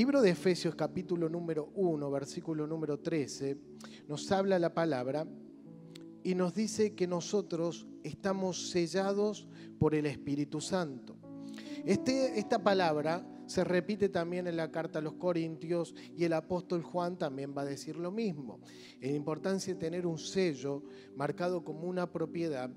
Libro de Efesios capítulo número 1, versículo número 13, nos habla la palabra y nos dice que nosotros estamos sellados por el Espíritu Santo. Este, esta palabra se repite también en la carta a los Corintios y el apóstol Juan también va a decir lo mismo. La importancia de tener un sello marcado como una propiedad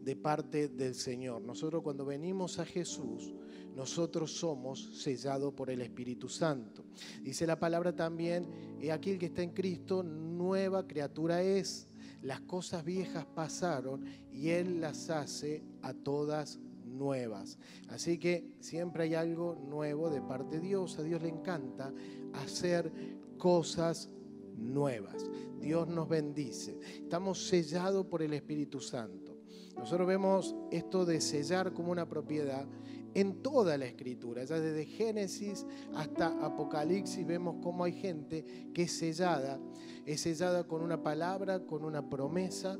de parte del Señor. Nosotros cuando venimos a Jesús, nosotros somos sellados por el Espíritu Santo. Dice la palabra también, he aquí el que está en Cristo, nueva criatura es. Las cosas viejas pasaron y Él las hace a todas nuevas. Así que siempre hay algo nuevo de parte de Dios. A Dios le encanta hacer cosas nuevas. Dios nos bendice. Estamos sellados por el Espíritu Santo. Nosotros vemos esto de sellar como una propiedad en toda la escritura, ya desde Génesis hasta Apocalipsis vemos cómo hay gente que es sellada, es sellada con una palabra, con una promesa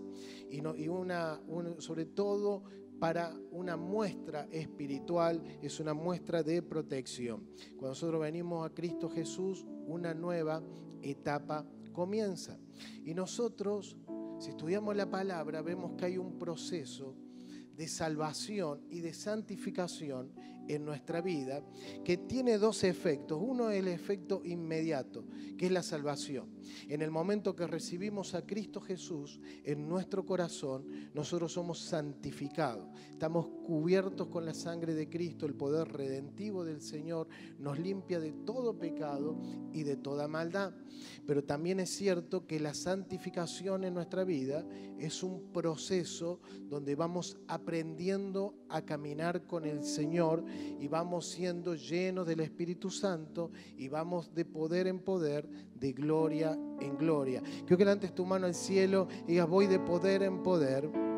y, sobre todo para una muestra espiritual, es una muestra de protección. Cuando nosotros venimos a Cristo Jesús, una nueva etapa comienza. Y nosotros, si estudiamos la palabra, vemos que hay un proceso de salvación y de santificación en nuestra vida que tiene dos efectos. Uno es el efecto inmediato, que es la salvación. En el momento que recibimos a Cristo Jesús en nuestro corazón, nosotros somos santificados. Estamos cubiertos con la sangre de Cristo, el poder redentivo del Señor nos limpia de todo pecado y de toda maldad. Pero también es cierto que la santificación en nuestra vida es un proceso donde vamos aprendiendo a caminar con el Señor y vamos siendo llenos del Espíritu Santo y vamos de poder en poder, de gloria en gloria. Creo que levantes tu mano al cielo y digas, voy de poder en poder.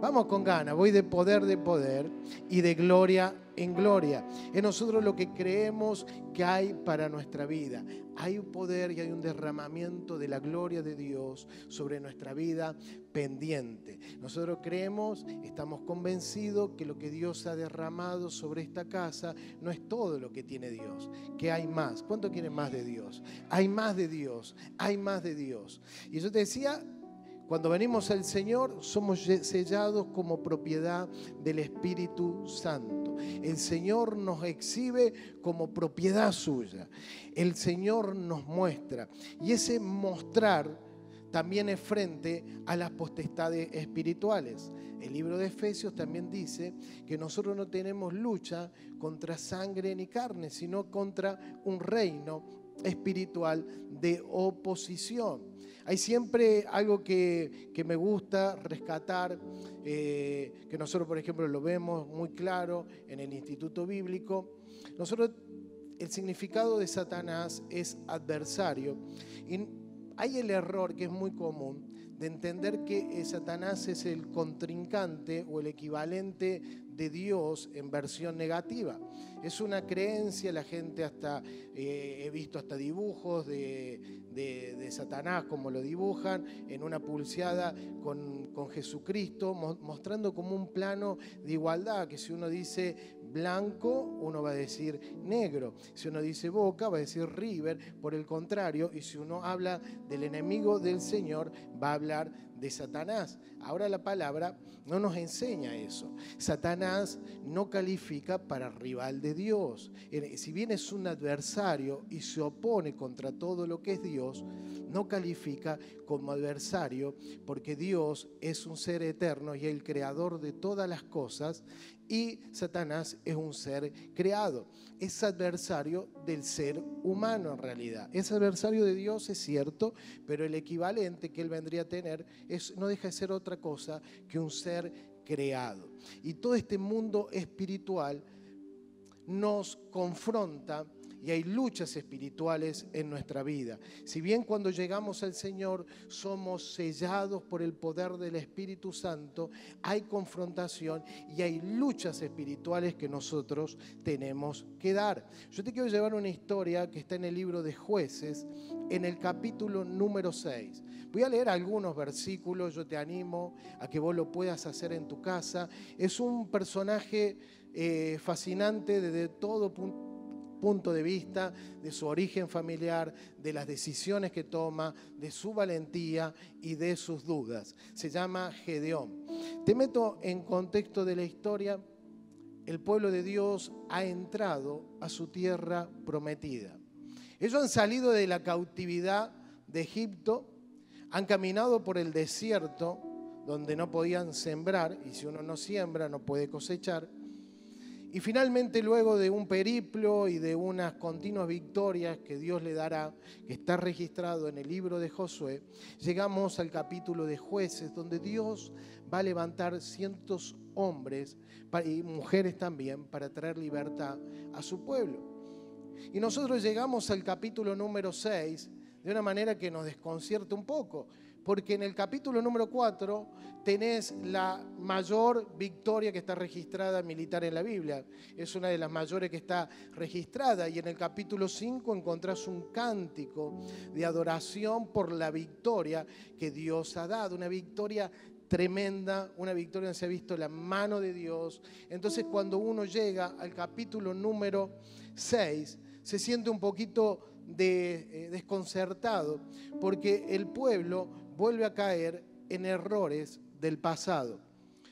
Vamos con ganas, voy de poder de poder y de gloria en gloria. Es nosotros lo que creemos que hay para nuestra vida. Hay un poder y hay un derramamiento de la gloria de Dios sobre nuestra vida pendiente. Nosotros creemos, estamos convencidos que lo que Dios ha derramado sobre esta casa no es todo lo que tiene Dios, que hay más. ¿Cuánto quiere más de Dios? Hay más de Dios, hay más de Dios. Y yo te decía, cuando venimos al Señor somos sellados como propiedad del Espíritu Santo. El Señor nos exhibe como propiedad suya. El Señor nos muestra. Y ese mostrar también es frente a las potestades espirituales. El libro de Efesios también dice que nosotros no tenemos lucha contra sangre ni carne, sino contra un reino espiritual de oposición. Hay siempre algo que, me gusta rescatar, eh, que nosotros, por ejemplo, lo vemos muy claro en el Instituto Bíblico. Nosotros, el significado de Satanás es adversario. Y hay el error que es muy común de entender que Satanás es el contrincante o el equivalente de Dios en versión negativa. Es una creencia, la gente hasta, eh, he visto hasta dibujos de, Satanás como lo dibujan, en una pulseada con, con Jesucristo, mostrando como un plano de igualdad, que si uno dice blanco, uno va a decir negro. Si uno dice boca, va a decir river. Por el contrario, y si uno habla del enemigo del Señor, va a hablar de Satanás. Ahora la palabra no nos enseña eso. Satanás no califica para rival de Dios. Si bien es un adversario y se opone contra todo lo que es Dios, no califica como adversario porque Dios es un ser eterno y el creador de todas las cosas y Satanás es un ser creado. Es adversario del ser humano en realidad. Es adversario de Dios, es cierto, pero el equivalente que él vendría a tener no deja de ser otra cosa que un ser creado. Y todo este mundo espiritual nos confronta y hay luchas espirituales en nuestra vida. Si bien cuando llegamos al Señor somos sellados por el poder del Espíritu Santo, hay confrontación y hay luchas espirituales que nosotros tenemos que dar. Yo te quiero llevar una historia que está en el libro de jueces, en el capítulo número 6. Voy a leer algunos versículos, yo te animo a que vos lo puedas hacer en tu casa. Es un personaje eh, fascinante desde todo punto punto de vista de su origen familiar, de las decisiones que toma, de su valentía y de sus dudas. Se llama Gedeón. Te meto en contexto de la historia. El pueblo de Dios ha entrado a su tierra prometida. Ellos han salido de la cautividad de Egipto, han caminado por el desierto donde no podían sembrar, y si uno no siembra no puede cosechar. Y finalmente luego de un periplo y de unas continuas victorias que Dios le dará, que está registrado en el libro de Josué, llegamos al capítulo de jueces, donde Dios va a levantar cientos hombres y mujeres también para traer libertad a su pueblo. Y nosotros llegamos al capítulo número 6 de una manera que nos desconcierta un poco, porque en el capítulo número 4 tenés la mayor victoria que está registrada militar en la Biblia. Es una de las mayores que está registrada. Y en el capítulo 5 encontrás un cántico de adoración por la victoria que Dios ha dado. Una victoria tremenda, una victoria donde se ha visto la mano de Dios. Entonces cuando uno llega al capítulo número 6, se siente un poquito de, eh, desconcertado, porque el pueblo vuelve a caer en errores del pasado.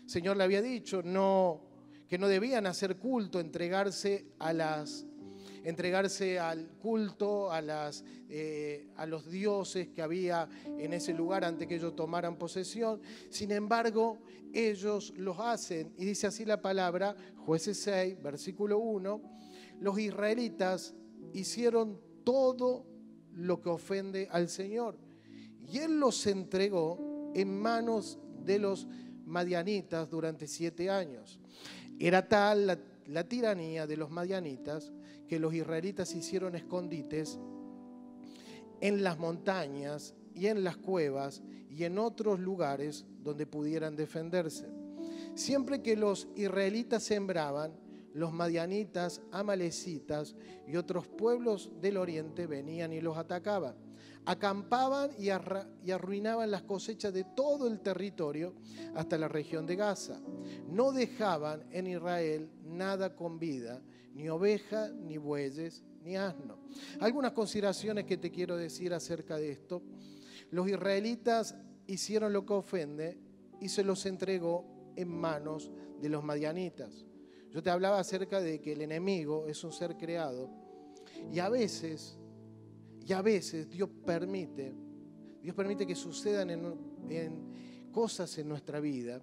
El Señor le había dicho que no debían hacer culto, entregarse a las entregarse al culto, a, las, eh, a los dioses que había en ese lugar antes que ellos tomaran posesión. Sin embargo, ellos los hacen, y dice así la palabra, jueces 6, versículo 1, los israelitas hicieron todo lo que ofende al Señor. Y Él los entregó en manos de los madianitas durante siete años. Era tal la, tiranía de los madianitas que los israelitas hicieron escondites en las montañas y en las cuevas y en otros lugares donde pudieran defenderse. Siempre que los israelitas sembraban, los madianitas, amalecitas y otros pueblos del oriente venían y los atacaban acampaban y, arruinaban las cosechas de todo el territorio hasta la región de Gaza. No dejaban en Israel nada con vida, ni oveja, ni bueyes, ni asno. Algunas consideraciones que te quiero decir acerca de esto. Los israelitas hicieron lo que ofende y se los entregó en manos de los madianitas. Yo te hablaba acerca de que el enemigo es un ser creado y a veces y a veces Dios permite, Dios permite que sucedan cosas en nuestra vida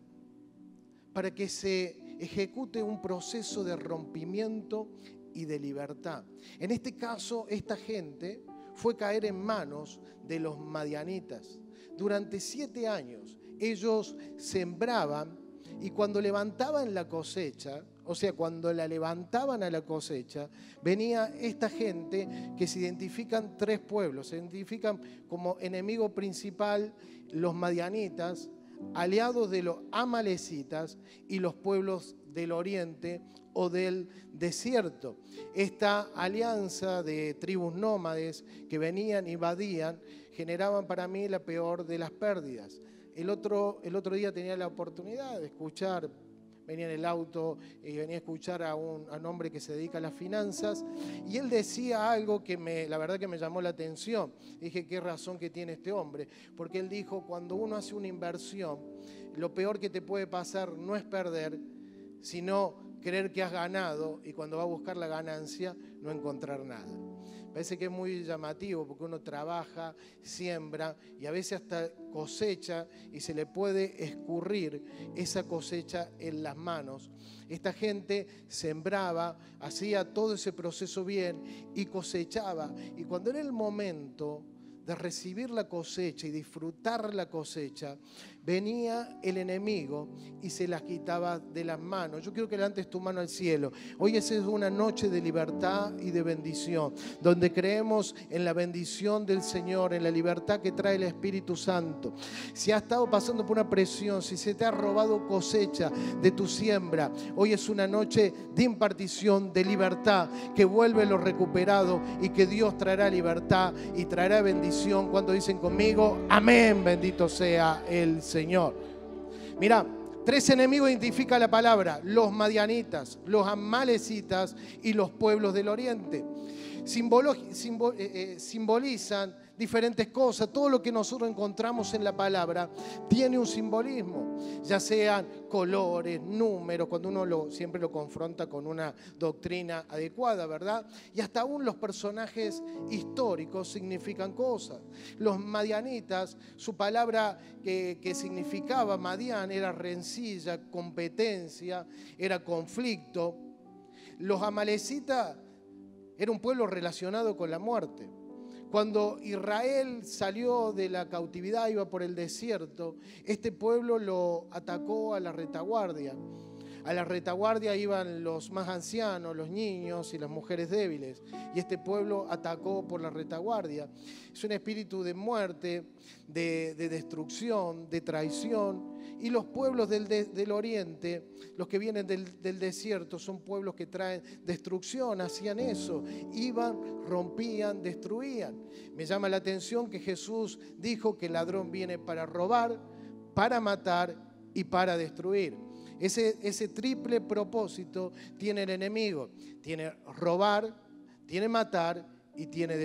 para que se ejecute un proceso de rompimiento y de libertad. En este caso, esta gente fue caer en manos de los madianitas. Durante siete años ellos sembraban y cuando levantaban la cosecha, o sea, cuando la levantaban a la cosecha, venía esta gente que se identifican tres pueblos, se identifican como enemigo principal los madianitas, aliados de los amalecitas y los pueblos del oriente o del desierto. Esta alianza de tribus nómades que venían, invadían, generaban para mí la peor de las pérdidas. El otro, el otro día tenía la oportunidad de escuchar venía en el auto y venía a escuchar a un, hombre que se dedica a las finanzas y él decía algo que me, la verdad que me llamó la atención. Dije, qué razón que tiene este hombre, porque él dijo, cuando uno hace una inversión, lo peor que te puede pasar no es perder, sino creer que has ganado y cuando va a buscar la ganancia no encontrar nada. Parece que es muy llamativo porque uno trabaja, siembra y a veces hasta cosecha y se le puede escurrir esa cosecha en las manos. Esta gente sembraba, hacía todo ese proceso bien y cosechaba. Y cuando era el momento de recibir la cosecha y disfrutar la cosecha, venía el enemigo y se las quitaba de las manos. Yo quiero que levantes tu mano al cielo. Hoy es una noche de libertad y de bendición, donde creemos en la bendición del Señor, en la libertad que trae el Espíritu Santo. Si has estado pasando por una presión, si se te ha robado cosecha de tu siembra, hoy es una noche de impartición, de libertad, que vuelve lo recuperado y que Dios traerá libertad y traerá bendición cuando dicen conmigo, amén, bendito sea el Señor. Mira, Tres enemigos identifica la palabra, los madianitas, los amalecitas y los pueblos del oriente. Eh, eh, simbolizan diferentes cosas. Todo lo que nosotros encontramos en la palabra tiene un simbolismo, ya sean colores, números, cuando uno lo, siempre lo confronta con una doctrina adecuada, ¿verdad? Y hasta aún los personajes históricos significan cosas. Los madianitas, su palabra que, que significaba Madian era rencilla, competencia, era conflicto. Los amalecitas era un pueblo relacionado con la muerte. Cuando Israel salió de la cautividad, iba por el desierto, este pueblo lo atacó a la retaguardia. A la retaguardia iban los más ancianos, los niños y las mujeres débiles. Y este pueblo atacó por la retaguardia. Es un espíritu de muerte, de, destrucción, de traición. Y los pueblos del, oriente, los que vienen del, del, desierto, son pueblos que traen destrucción, hacían eso. Iban, rompían, destruían. Me llama la atención que Jesús dijo que el ladrón viene para robar, para matar y para destruir. Ese, ese, triple propósito tiene el enemigo. Tiene robar, tiene matar y tiene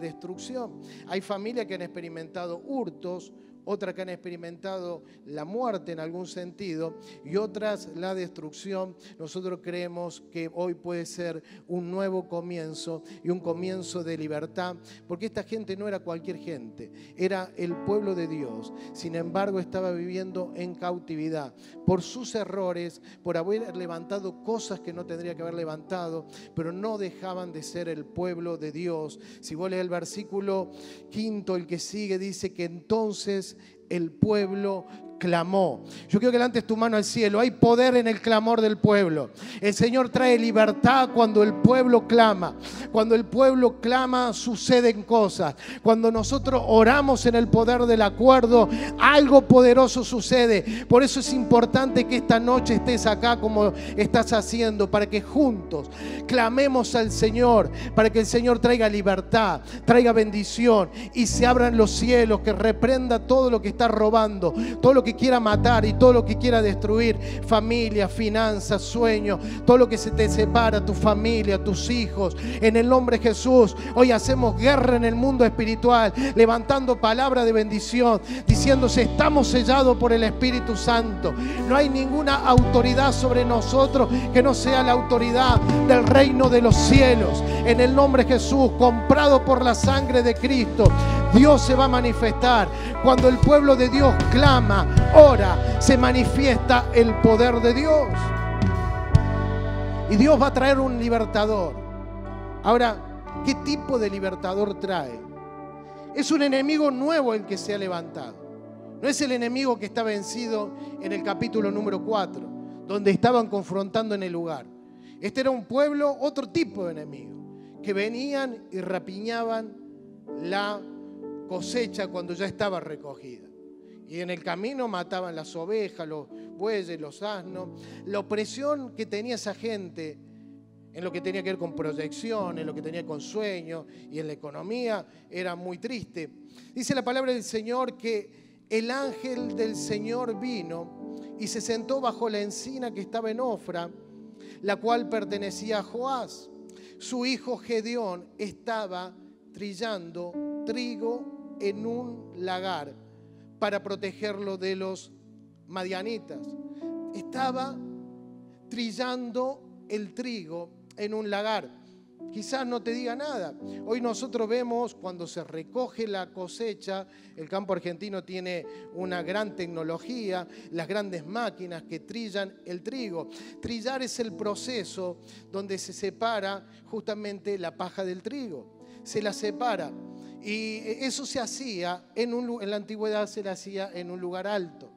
destrucción. Hay familias que han experimentado hurtos, otras que han experimentado la muerte en algún sentido y otras la destrucción. Nosotros creemos que hoy puede ser un nuevo comienzo y un comienzo de libertad, porque esta gente no era cualquier gente, era el pueblo de Dios. Sin embargo, estaba viviendo en cautividad por sus errores, por haber levantado cosas que no tendría que haber levantado, pero no dejaban de ser el pueblo de Dios. Si vos lees el versículo quinto, el que sigue, dice que entonces el pueblo clamó. Yo quiero que levantes tu mano al cielo. Hay poder en el clamor del pueblo. El Señor trae libertad cuando el pueblo clama. Cuando el pueblo clama suceden cosas. Cuando nosotros oramos en el poder del acuerdo, algo poderoso sucede. Por eso es importante que esta noche estés acá como estás haciendo, para que juntos clamemos al Señor, para que el Señor traiga libertad, traiga bendición y se abran los cielos, que reprenda todo lo que está robando, todo lo que quiera matar y todo lo que quiera destruir, familia, finanzas, sueños, todo lo que se te separa, tu familia, tus hijos. En el nombre de Jesús, hoy hacemos guerra en el mundo espiritual, levantando palabra de bendición, diciéndose, estamos sellados por el Espíritu Santo. No hay ninguna autoridad sobre nosotros que no sea la autoridad del reino de los cielos. En el nombre de Jesús, comprado por la sangre de Cristo, Dios se va a manifestar. Cuando el pueblo de Dios clama, ora, se manifiesta el poder de Dios. Y Dios va a traer un libertador. Ahora, ¿qué tipo de libertador trae? Es un enemigo nuevo el que se ha levantado. No es el enemigo que está vencido en el capítulo número 4, donde estaban confrontando en el lugar. Este era un pueblo, otro tipo de enemigo, que venían y rapiñaban la cosecha cuando ya estaba recogida. Y en el camino mataban las ovejas, los bueyes, los asnos. La opresión que tenía esa gente en lo que tenía que ver con proyección, en lo que tenía con sueños y en la economía era muy triste. Dice la palabra del Señor que el ángel del Señor vino y se sentó bajo la encina que estaba en Ofra, la cual pertenecía a Joás. Su hijo Gedeón estaba trillando trigo en un lagar para protegerlo de los madianitas. Estaba trillando el trigo en un lagar. Quizás no te diga nada. Hoy nosotros vemos cuando se recoge la cosecha, el campo argentino tiene una gran tecnología, las grandes máquinas que trillan el trigo. Trillar es el proceso donde se separa justamente la paja del trigo. Se la separa y eso se hacía, en, un, en la antigüedad se le hacía en un lugar alto,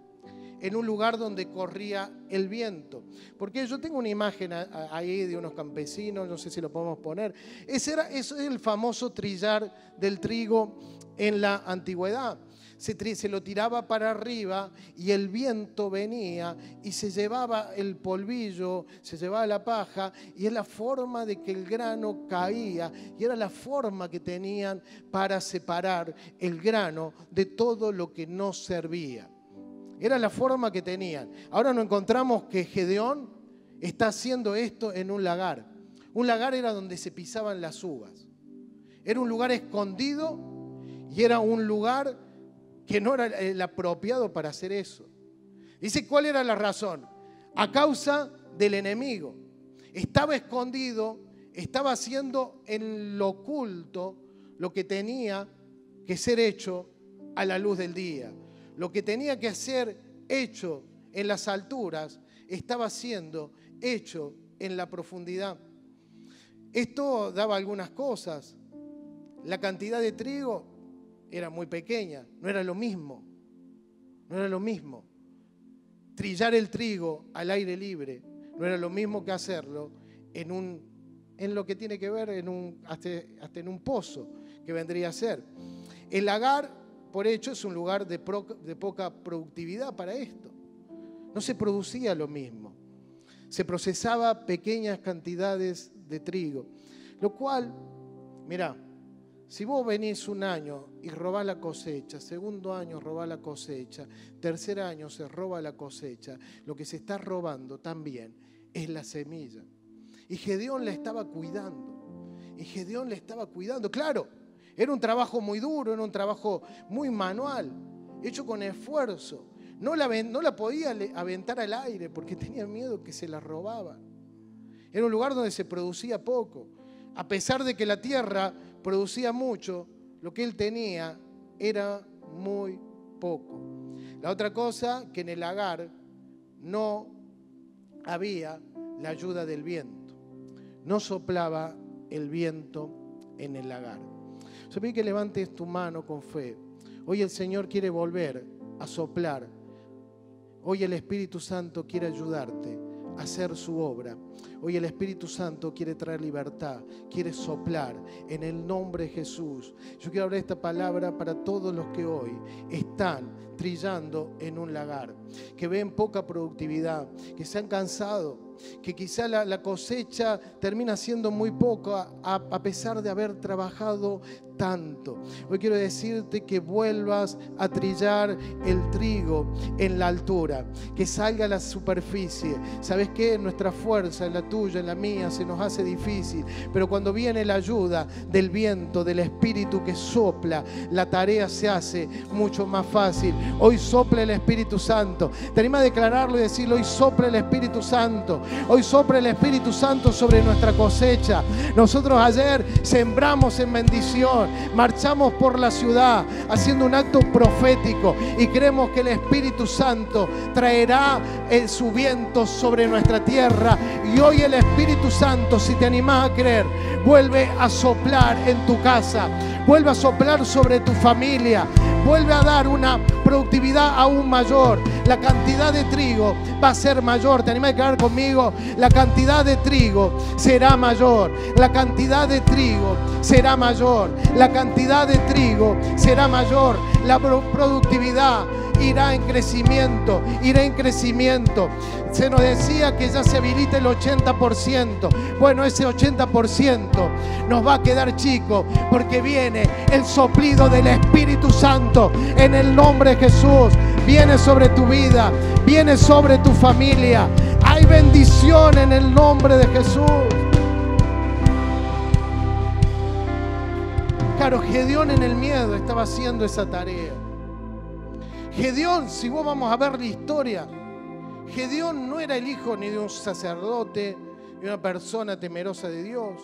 en un lugar donde corría el viento. Porque yo tengo una imagen ahí de unos campesinos, no sé si lo podemos poner. Ese era, el famoso trillar del trigo en la antigüedad se, lo tiraba para arriba y el viento venía y se llevaba el polvillo, se llevaba la paja y es la forma de que el grano caía y era la forma que tenían para separar el grano de todo lo que no servía. Era la forma que tenían. Ahora nos encontramos que Gedeón está haciendo esto en un lagar. Un lagar era donde se pisaban las uvas. Era un lugar escondido y era un lugar que no era el apropiado para hacer eso. Dice, ¿cuál era la razón? A causa del enemigo. Estaba escondido, estaba haciendo en lo oculto lo que tenía que ser hecho a la luz del día. Lo que tenía que ser hecho en las alturas estaba siendo hecho en la profundidad. Esto daba algunas cosas. La cantidad de trigo era muy pequeña, no era lo mismo. No era lo mismo. Trillar el trigo al aire libre no era lo mismo que hacerlo en, un, en lo que tiene que ver en un, hasta, en un pozo, que vendría a ser. El lagar, por hecho, es un lugar de, de poca productividad para esto. No se producía lo mismo. Se procesaba pequeñas cantidades de trigo. Lo cual, mira, si vos venís un año y robás la cosecha, segundo año robás la cosecha, tercer año se roba la cosecha, lo que se está robando también es la semilla. Y Gedeón la estaba cuidando. Y Gedeón le estaba cuidando. Claro, era un trabajo muy duro, era un trabajo muy manual, hecho con esfuerzo. No la, no la podía aventar al aire porque tenía miedo que se la robaban. Era un lugar donde se producía poco. A pesar de que la tierra producía mucho, lo que él tenía era muy poco. La otra cosa, que en el lagar no había la ayuda del viento. No soplaba el viento en el lagar. Se pide que levantes tu mano con fe. Hoy el Señor quiere volver a soplar. Hoy el Espíritu Santo quiere ayudarte hacer su obra. Hoy el Espíritu Santo quiere traer libertad, quiere soplar en el nombre de Jesús. Yo quiero hablar esta palabra para todos los que hoy están trillando en un lagar, que ven poca productividad, que se han cansado que quizá la, cosecha termina siendo muy poco a, pesar de haber trabajado tanto. Hoy quiero decirte que vuelvas a trillar el trigo en la altura, que salga a la superficie. ¿Sabes qué? Nuestra fuerza, en la tuya, en la mía, se nos hace difícil, pero cuando viene la ayuda del viento, del espíritu que sopla, la tarea se hace mucho más fácil. Hoy sopla el Espíritu Santo. Te a declararlo y decirlo, hoy sopla el Espíritu Santo. Hoy sopla el Espíritu Santo sobre nuestra cosecha. Nosotros ayer sembramos en bendición, marchamos por la ciudad haciendo un acto profético y creemos que el Espíritu Santo traerá su viento sobre nuestra tierra. Y hoy el Espíritu Santo, si te animas a creer, vuelve a soplar en tu casa, vuelve a soplar sobre tu familia, vuelve a dar una productividad aún mayor. La cantidad de trigo va a ser mayor. ¿Te animas a quedar conmigo? La cantidad de trigo será mayor. La cantidad de trigo será mayor. La cantidad de trigo será mayor. La productividad irá en crecimiento, irá en crecimiento. Se nos decía que ya se habilita el 80%. Bueno, ese 80% nos va a quedar chico porque viene el soplido del Espíritu Santo en el nombre de Jesús. Viene sobre tu vida, viene sobre tu familia. Hay bendición en el nombre de Jesús. Claro, Gedeón en el miedo estaba haciendo esa tarea. Gedeón, si vos vamos a ver la historia, Gedeón no era el hijo ni de un sacerdote, ni de una persona temerosa de Dios.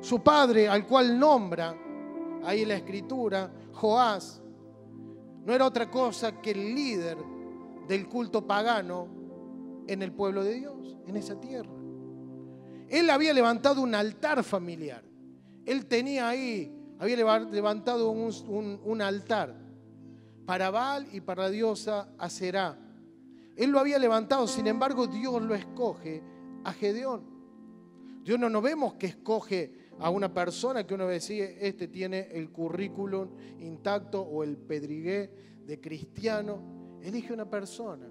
Su padre, al cual nombra ahí en la escritura, Joás, no era otra cosa que el líder del culto pagano en el pueblo de Dios, en esa tierra. Él había levantado un altar familiar. Él tenía ahí, había levantado un, un altar para Baal y para la diosa Aserá. Él lo había levantado, sin embargo Dios lo escoge a Gedeón. Dios no nos vemos que escoge a una persona que uno decía, este tiene el currículum intacto o el pedrigué de cristiano. Elige una persona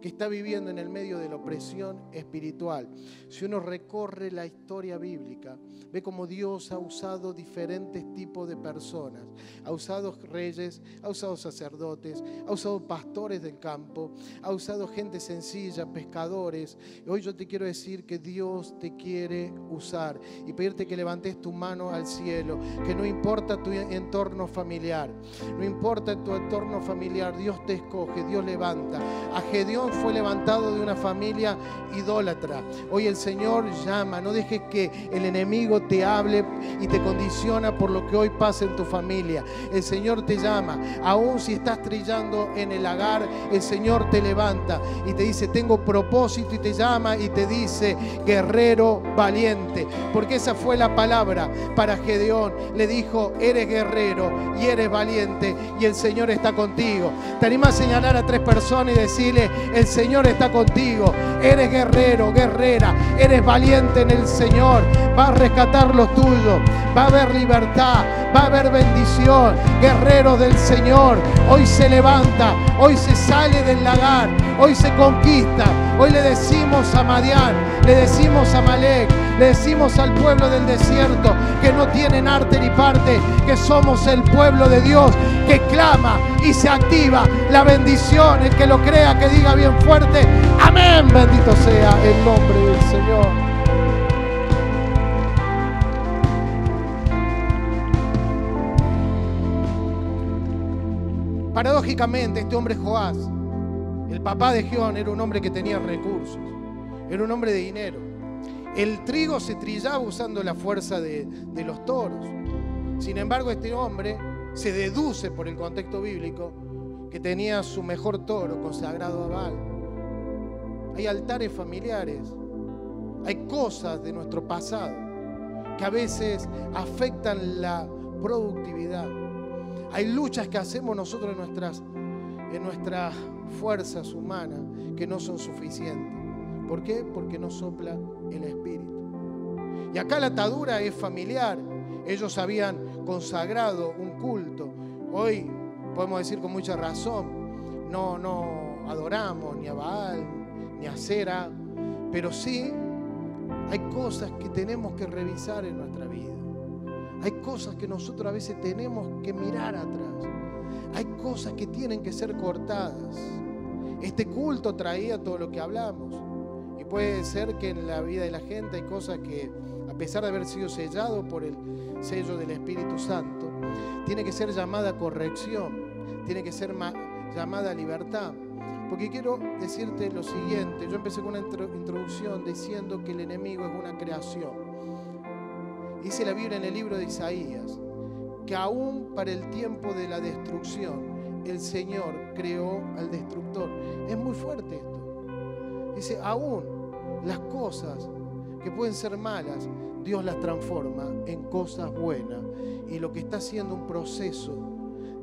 que está viviendo en el medio de la opresión espiritual, si uno recorre la historia bíblica, ve cómo Dios ha usado diferentes tipos de personas. Ha usado reyes, ha usado sacerdotes, ha usado pastores del campo, ha usado gente sencilla, pescadores. Hoy yo te quiero decir que Dios te quiere usar y pedirte que levantes tu mano al cielo, que no importa tu entorno familiar, no importa tu entorno familiar, Dios te escoge, Dios levanta. A Gedeón fue levantado de una familia idólatra. Hoy el Señor llama, no dejes que el enemigo te hable y te condiciona por lo que hoy pasa en tu familia. El Señor te llama, aun si estás trillando en el lagar, el Señor te levanta y te dice, tengo propósito y te llama y te dice, guerrero valiente. Porque esa fue la palabra para Gedeón. Le dijo, eres guerrero y eres valiente y el Señor está contigo. Te anima a señalar a tres personas y decirle, el Señor está contigo. Eres guerrero, guerrera, eres valiente en el Señor. Va a rescatar los tuyos. Va a haber libertad, va a haber bendición. Guerreros del Señor, hoy se levanta, hoy se sale del lagar, hoy se conquista. Hoy le decimos a Madián, le decimos a Malek, le decimos al pueblo del desierto que no tienen arte ni parte, que somos el pueblo de Dios que clama y se activa la bendición. El que lo crea, que diga bien fuerte, amén. Bendito sea el nombre del Señor. Paradójicamente, este hombre Joás, el papá de Jeón, era un hombre que tenía recursos, era un hombre de dinero. El trigo se trillaba usando la fuerza de los toros. Sin embargo, este hombre se deduce por el contexto bíblico que tenía su mejor toro consagrado a Baal. Hay altares familiares, hay cosas de nuestro pasado que a veces afectan la productividad. Hay luchas que hacemos nosotros en nuestras, en nuestras fuerzas humanas que no son suficientes. ¿Por qué? Porque no sopla el Espíritu. Y acá la atadura es familiar. Ellos habían consagrado un culto. Hoy podemos decir con mucha razón, no, no adoramos ni a Baal, ni a Cera, pero sí hay cosas que tenemos que revisar en nuestra vida. Hay cosas que nosotros a veces tenemos que mirar atrás. Hay cosas que tienen que ser cortadas. Este culto traía todo lo que hablamos. Y puede ser que en la vida de la gente hay cosas que, pesar de haber sido sellado por el sello del Espíritu Santo, tiene que ser llamada corrección, tiene que ser llamada libertad. Porque quiero decirte lo siguiente, yo empecé con una introducción diciendo que el enemigo es una creación. Dice la Biblia en el libro de Isaías que aún para el tiempo de la destrucción el Señor creó al destructor. Es muy fuerte esto. Dice, aún las cosas que pueden ser malas, Dios las transforma en cosas buenas. Y lo que está haciendo un proceso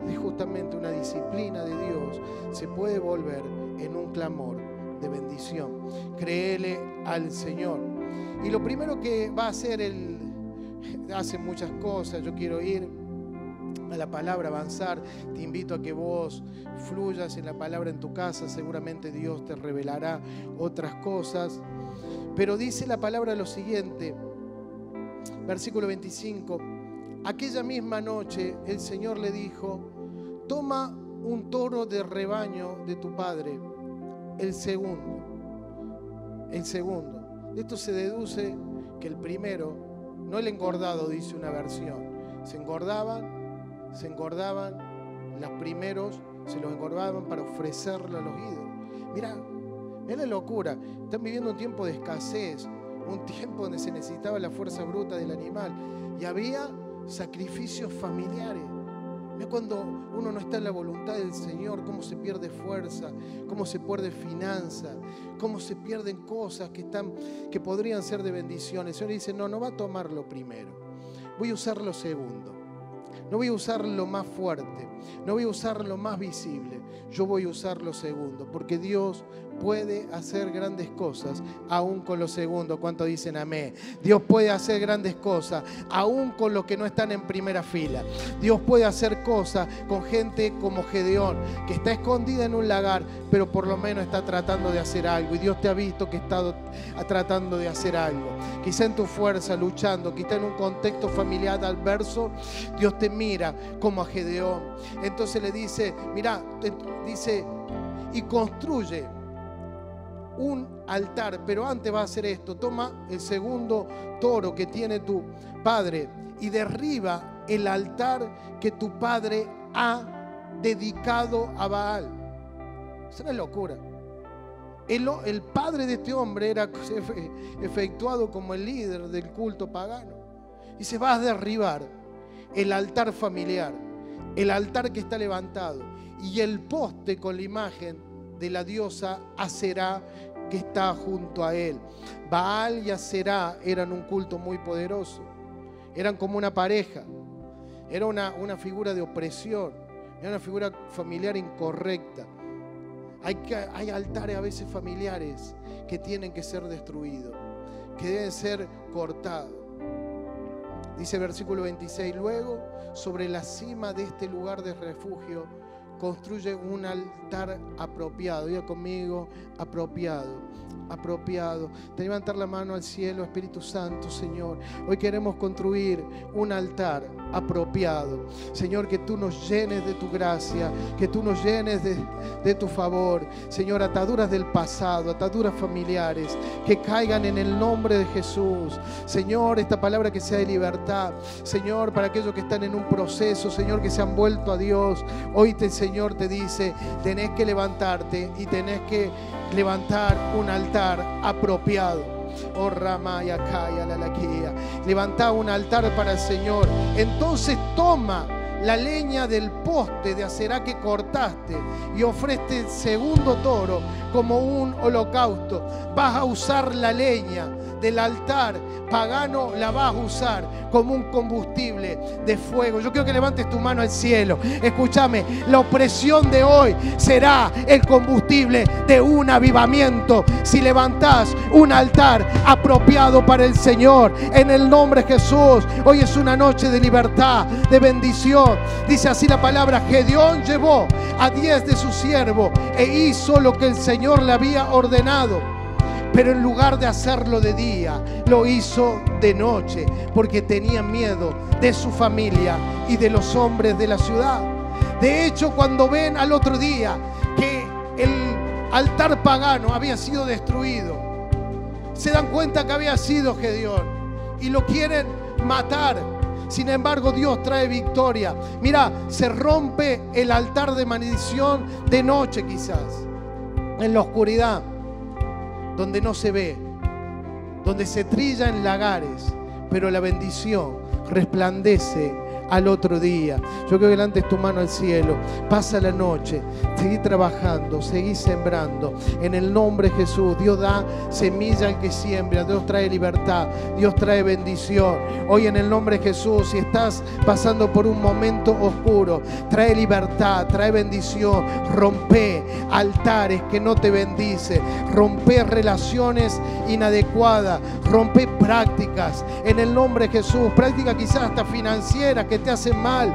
de justamente una disciplina de Dios se puede volver en un clamor de bendición. Créele al Señor. Y lo primero que va a hacer el hace muchas cosas, yo quiero ir a la palabra, avanzar. Te invito a que vos fluyas en la palabra en tu casa, seguramente Dios te revelará otras cosas. Pero dice la palabra lo siguiente, versículo 25, aquella misma noche el Señor le dijo, toma un toro de rebaño de tu padre, el segundo, el segundo. De esto se deduce que el primero no el engordado, dice una versión. Se engordaban, se engordaban, los primeros se los engordaban para ofrecerlo a los ídolos. Mira, es la locura. Están viviendo un tiempo de escasez, un tiempo donde se necesitaba la fuerza bruta del animal y había sacrificios familiares. Mira cuando uno no está en la voluntad del Señor, cómo se pierde fuerza, cómo se pierde finanza, cómo se pierden cosas que, están, que podrían ser de bendiciones. Señor dice, no, no va a tomar lo primero, voy a usar lo segundo. No voy a usar lo más fuerte, no voy a usar lo más visible, yo voy a usar lo segundo, porque Dios puede hacer grandes cosas aún con lo segundo. ¿Cuánto dicen amén? Dios puede hacer grandes cosas aún con los que no están en primera fila. Dios puede hacer cosas con gente como Gedeón, que está escondida en un lagar, pero por lo menos está tratando de hacer algo. Y Dios te ha visto que está tratando de hacer algo. Quizá en tu fuerza, luchando, quizá en un contexto familiar adverso, Dios te mira como a Gedeón. Entonces le dice, mira, dice, y construye un altar, pero antes va a hacer esto, toma el segundo toro que tiene tu padre y derriba el altar que tu padre ha dedicado a Baal. Es una locura. El, padre de este hombre era efectuado como el líder del culto pagano. Y se va a derribar el altar familiar, el altar que está levantado y el poste con la imagen de la diosa Aserá que está junto a él. Baal y Aserá eran un culto muy poderoso. Eran como una pareja. Era una, una figura de opresión. Era una figura familiar incorrecta. Hay, hay altares a veces familiares que tienen que ser destruidos, que deben ser cortados. Dice versículo 26, luego sobre la cima de este lugar de refugio construye un altar apropiado. Diga conmigo, apropiado apropiado. Te levantar la mano al cielo, Espíritu Santo, Señor. Hoy queremos construir un altar apropiado. Señor, que tú nos llenes de tu gracia, que tú nos llenes de, de, tu favor. Señor, ataduras del pasado, ataduras familiares, que caigan en el nombre de Jesús. Señor, esta palabra que sea de libertad. Señor, para aquellos que están en un proceso, Señor, que se han vuelto a Dios. Hoy el Señor te dice, tenés que levantarte y tenés que levantar un altar apropiado. Oh Ramaya Kaya la Laquía. Levanta un altar para el Señor. Entonces toma la leña del poste de acerá que cortaste y ofrece el segundo toro como un holocausto. Vas a usar la leña del altar pagano, la vas a usar como un combustible de fuego. Yo quiero que levantes tu mano al cielo. Escúchame, la opresión de hoy será el combustible de un avivamiento. Si levantás un altar apropiado para el Señor, en el nombre de Jesús, hoy es una noche de libertad, de bendición. Dice así la palabra, Gedeón llevó a diez de sus siervos e hizo lo que el Señor le había ordenado. Pero en lugar de hacerlo de día, lo hizo de noche, porque tenía miedo de su familia y de los hombres de la ciudad. De hecho, cuando ven al otro día que el altar pagano había sido destruido, se dan cuenta que había sido Gedeón y lo quieren matar. Sin embargo, Dios trae victoria. Mira, se rompe el altar de maldición de noche quizás, en la oscuridad donde no se ve, donde se trilla en lagares, pero la bendición resplandece al otro día. Yo quiero que levantes tu mano al cielo. Pasa la noche. Seguí trabajando. Seguí sembrando. En el nombre de Jesús. Dios da semilla al que siembra. Dios trae libertad. Dios trae bendición. Hoy en el nombre de Jesús, si estás pasando por un momento oscuro, trae libertad, trae bendición. Rompe altares que no te bendicen. Rompe relaciones inadecuadas. Rompe prácticas. En el nombre de Jesús. Prácticas quizás hasta financieras que te hacen mal,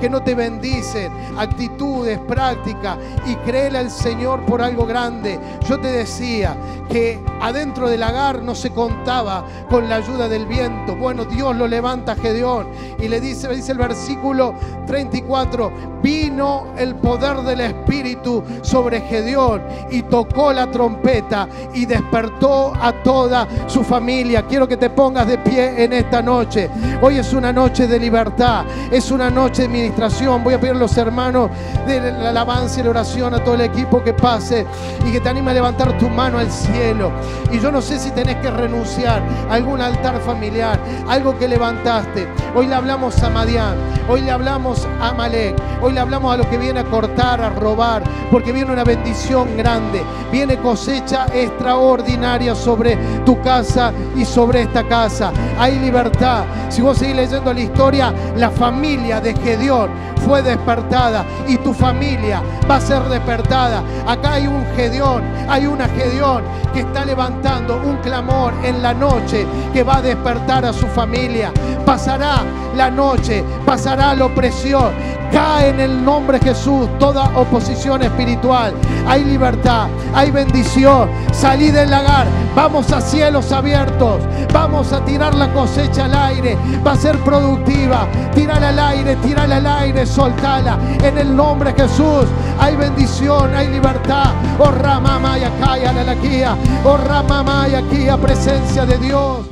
que no te bendicen, actitudes, prácticas y créele al Señor por algo grande. Yo te decía que adentro del lagar no se contaba con la ayuda del viento. Bueno, Dios lo levanta a Gedeón y le dice, dice el versículo 34, vino el poder del Espíritu sobre Gedeón y tocó la trompeta y despertó a toda su familia. Quiero que te pongas de pie en esta noche. Hoy es una noche de libertad, es una noche de administración. Voy a pedir a los hermanos de la alabanza y la oración a todo el equipo que pase y que te anime a levantar tu mano al cielo. Y yo no sé si tenés que renunciar a algún altar familiar, algo que levantaste. Hoy le hablamos a Madián, hoy le hablamos a Malek, hoy le hablamos a lo que viene a cortar, a robar, porque viene una bendición grande, viene cosecha extraordinaria sobre tu casa y sobre esta casa. Hay libertad. Si vos seguís leyendo la historia, la familia de Gedeón fue despertada y tu familia va a ser despertada. Acá hay un Gedeón, hay una Gedeón que está levantando un clamor en la noche que va a despertar a su familia. Pasará la noche, pasará la opresión Cae en el nombre de Jesús toda oposición espiritual. Hay libertad, hay bendición. Salí del lagar. Vamos a cielos abiertos. Vamos a tirar la cosecha al aire. Va a ser productiva. Tírala al aire, tírala al aire, soltala. En el nombre de Jesús hay bendición, hay libertad. Oh Ramamaya, calla la guía. Oh Ramamaya, aquí presencia de Dios.